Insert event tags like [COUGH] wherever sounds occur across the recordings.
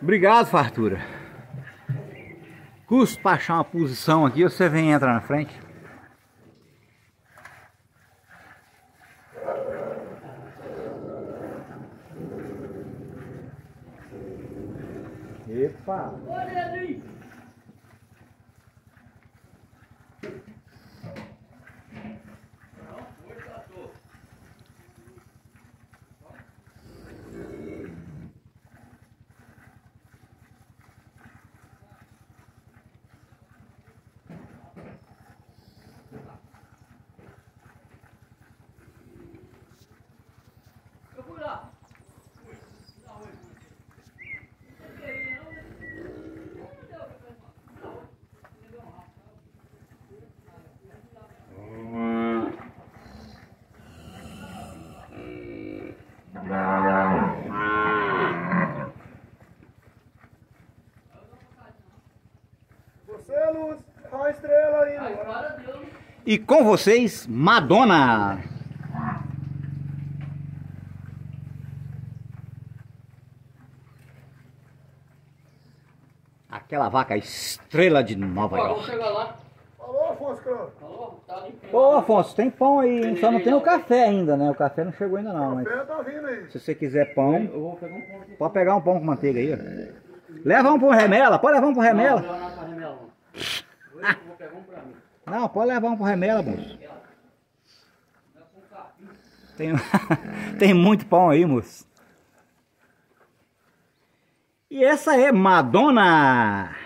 Obrigado, fartura. Custo pra achar uma posição aqui, você vem e entra na frente. Epa! Olha ali. Eu fui lá. Você, Luz, tá uma estrela aí, Ai, mano. para Deus. E com vocês, Madonna! Aquela vaca estrela de Nova vou York. chegar lá. Alô, Afonso Crão. Alô, tá limpinho. Ô Afonso, tem pão aí, hein? só não tem o café ainda, né? O café não chegou ainda não, O mas café tá vindo aí. se você quiser pão, Eu vou pegar um pão aqui. pode pegar um pão com manteiga aí, ó. Leva um pro remela, pode levar um pro remela. Não, não, não, pra remela não. Eu [LAUGHS] vou pegar um pra mim. Não, pode levar um pro remela, moço. Tem, [LAUGHS] tem muito pão aí, moço. E essa é Madonna.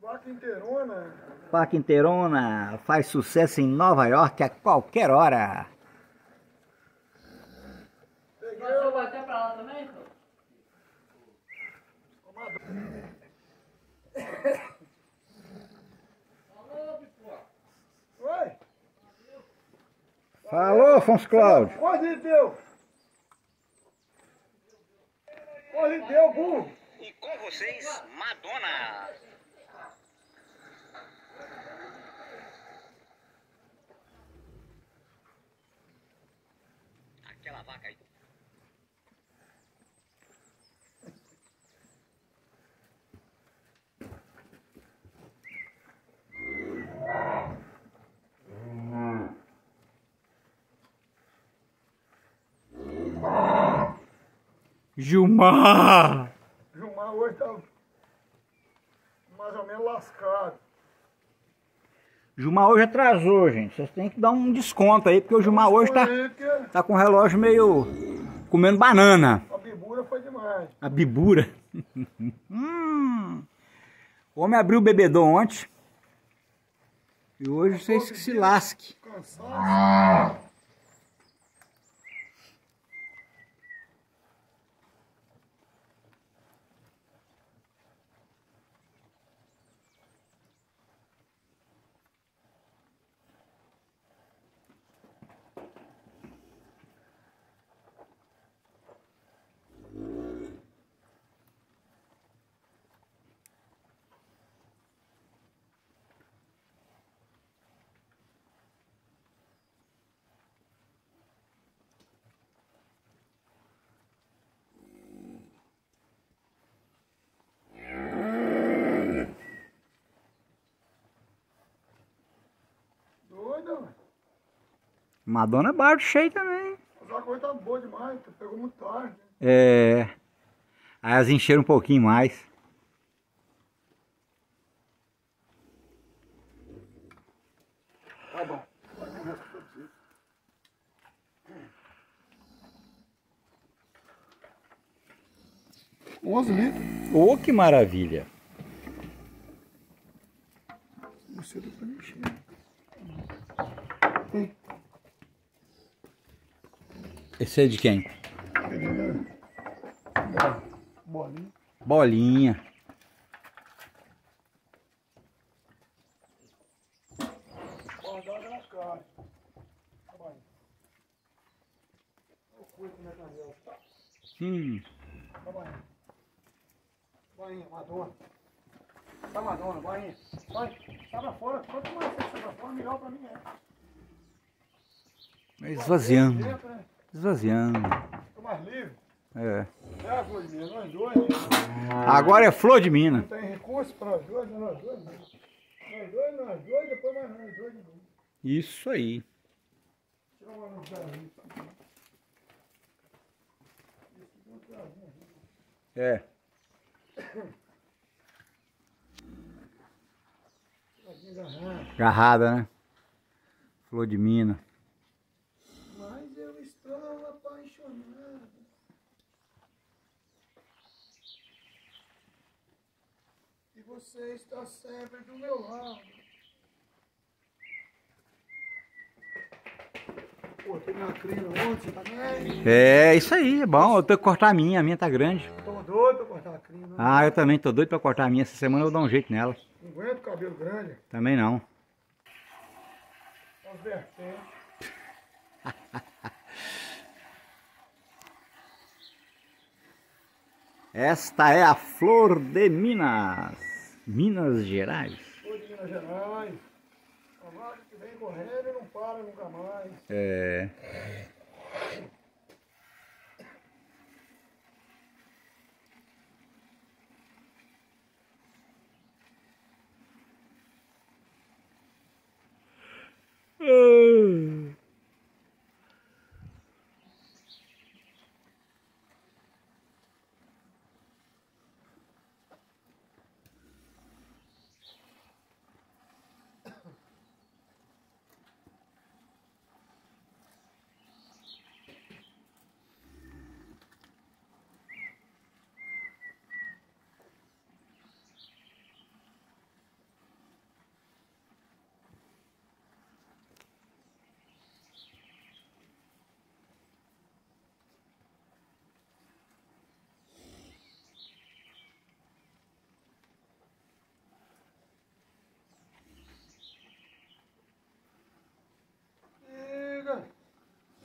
Vaca inteirona. Faca inteirona faz sucesso em Nova York a qualquer hora. Peguei Mas eu vou até pra lá também, pô? Oi? Falou, Afonso Cláudio. Onde deu? Onde deu, burro? E com vocês, Madonna. Aquela vaca aí. Gilmar! Gilmar hoje tá mais ou menos lascado. Gilmar hoje atrasou, gente. Vocês têm que dar um desconto aí, porque o Gilmar hoje tá, tá com o relógio meio comendo banana. A bibura foi demais. A bibura. [LAUGHS] hum. O homem abriu o bebedão ontem. E hoje vocês que se lasque. Cansado. Doido, mano. Madonna barro cheio também. Mas a coisa tá boa demais. tu Pegou muito tarde. É. Aí elas encheram um pouquinho mais. Tá bom. Onze litros. Ô, que maravilha. Você deu pra encher. Esse é de quem? Bolinha. Bolinha. Tá. Hum. Tá. Vai, Madonna. Tá Madonna, vai, vai, sai pra fora. Quanto mais você sai pra fora, melhor pra mim é. Esvaziando. Esvaziando. Tô mais livre. É. É, Vladimir, nós dois. né? Agora é flor de mina. Não tem recurso pra nós dois, né? nós dois. né? Nós dois, nós dois, depois mais nós dois de novo. Isso aí. Tira uma luz. É. Garrada, né? Flor de mina. Mas eu estou apaixonado. E você está sempre do meu lado. Tem minha crina ontem também. É, isso aí, é bom. Eu tenho que cortar a minha, a minha tá grande. Tô doido pra cortar a crina. Ah, eu também tô doido pra cortar a minha. Essa semana eu vou dar um jeito nela. Não aguento cabelo grande. Também não. As vertentes. [LAUGHS] Esta é a flor de Minas. Minas Gerais. Sou de Minas Gerais. A vaca que vem correndo e não para nunca mais. É.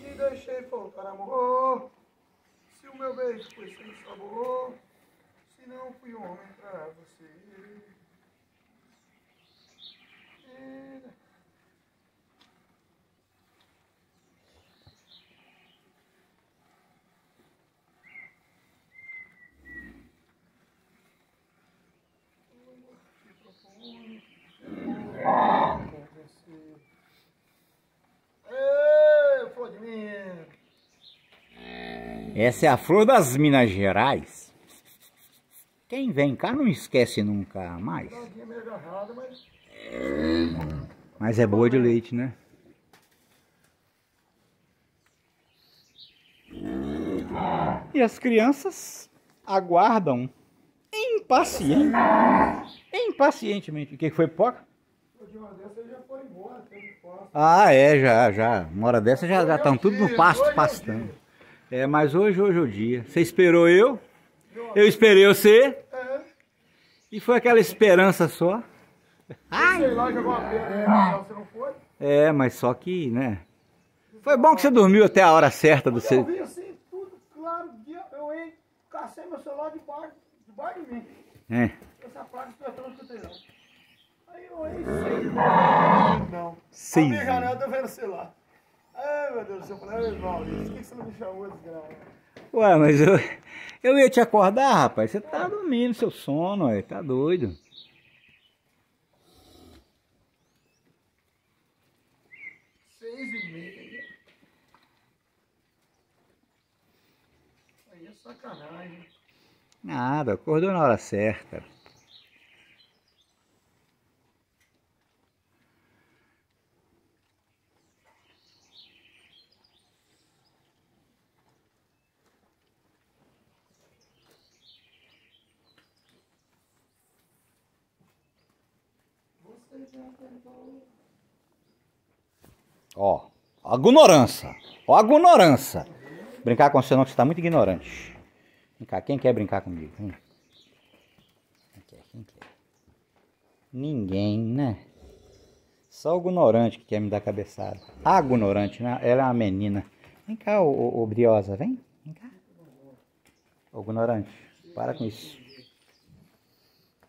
Diga, se faltar amor, se o meu beijo foi sem sabor, se não fui homem pra você. Diga. Ei, flor de mim. Essa é a flor das Minas Gerais. Quem vem cá não esquece nunca mais. Mas é boa de leite, né? E as crianças aguardam impaciente, impacientemente. O que foi, Poca? Ah, é, já, já. Uma hora dessa já estão tudo no pasto, pastando. É, mas hoje, hoje é o dia. Você esperou eu, eu esperei você, É, e foi aquela esperança só. sei lá, jogou uma pedra, você não foi? É, mas só que, né? Foi bom que você dormiu até a hora certa do Eu seu. vi assim, tudo claro, eu ei, cacei meu celular debaixo, debaixo de mim. É. Essa placa despertou, não escutei não. Aí eu ei, sei, não. Seis. A minha janela tá vendo o celular. Ai, meu Deus do céu, eu falei, Maurício, por que que você não me chamou, desgraça? Ué, mas eu, eu ia te acordar, rapaz. Você tá dormindo seu sono, ué. Tá doido. Seis e meia. Aí é sacanagem. Nada, acordou na hora certa. Ó, ignorância. Ó, ignorância. Brincar com você não, que você tá muito ignorante. Vem cá, quem quer brincar comigo? Vem. Quem quer? Quem quer? Ninguém, né? Só o ignorante que quer me dar cabeçada. A ignorante, né? Ela é uma menina. Vem cá, ô, ô, ô Briosa, vem. Vem cá. Ô, ignorante, para com isso.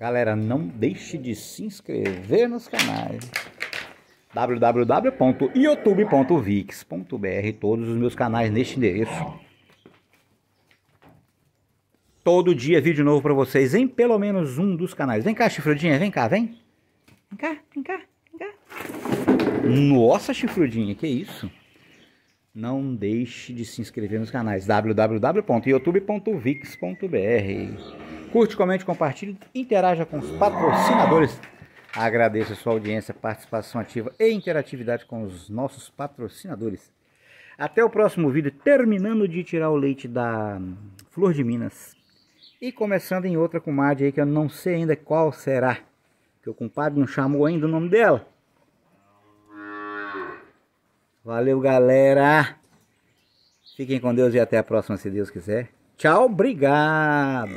Galera, não deixe de se inscrever nos canais www.youtube.vix.br Todos os meus canais neste endereço. Todo dia vídeo novo para vocês em pelo menos um dos canais. Vem cá, chifrudinha, vem cá, vem. Vem cá, vem cá, vem cá. Nossa, chifrudinha, que isso? Não deixe de se inscrever nos canais www.youtube.vix.br. Curte, comente, compartilhe, interaja com os patrocinadores. Agradeço a sua audiência, participação ativa e interatividade com os nossos patrocinadores. Até o próximo vídeo, terminando de tirar o leite da Flor de Minas. E começando em outra comadre aí que eu não sei ainda qual será. Que o compadre não chamou ainda o nome dela. Valeu, galera. Fiquem com Deus e até a próxima, se Deus quiser. Tchau, obrigado.